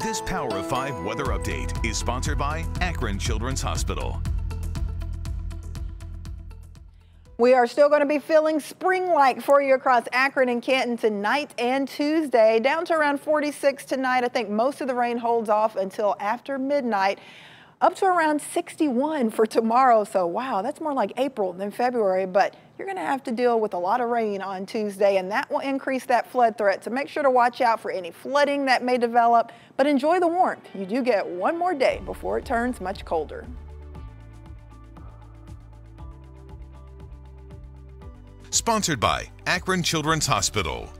This Power of 5 weather update is sponsored by Akron Children's Hospital. We are still going to be feeling spring-like for you across Akron and Canton tonight and Tuesday, down to around 46 tonight. I think most of the rain holds off until after midnight up to around 61 for tomorrow. So wow, that's more like April than February, but you're going to have to deal with a lot of rain on Tuesday and that will increase that flood threat. So make sure to watch out for any flooding that may develop, but enjoy the warmth. You do get one more day before it turns much colder. Sponsored by Akron Children's Hospital.